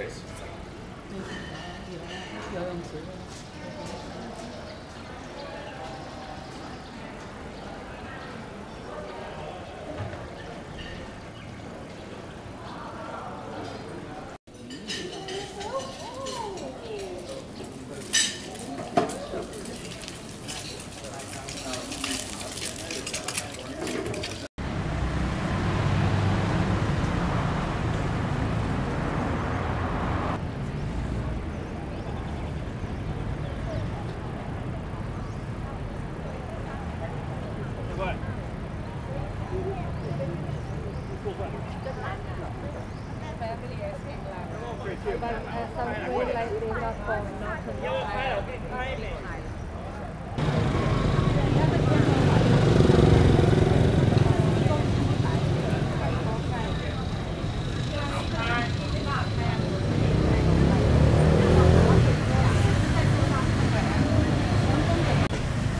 可以洗澡。有游泳池。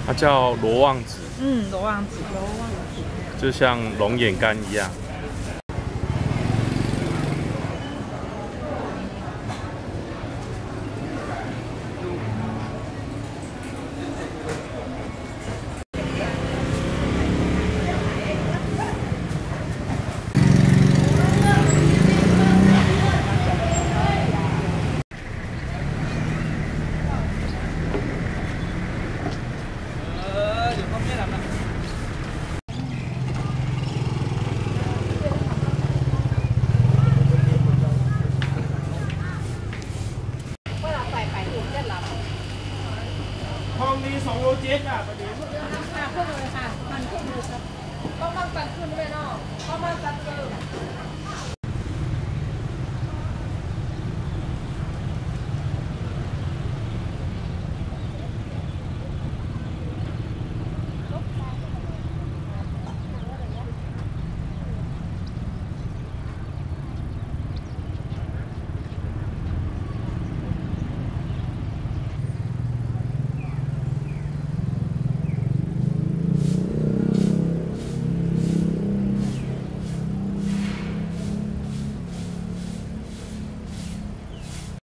它叫罗望子，嗯，罗望子，罗望子。就像龙眼干一样。 ทองดีสองโลเจ็ดอะประเดี๋ยวค่ะพวกเลยค่ะมันพวกเลยครับต้องต้องตัดขึ้นด้วยเนาะต้องมาตัดเกิน